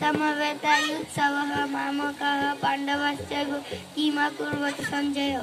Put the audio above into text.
समवेतायुत्सवः मामकः पाण्डवश्च किमकुर्वत् Sanjaya.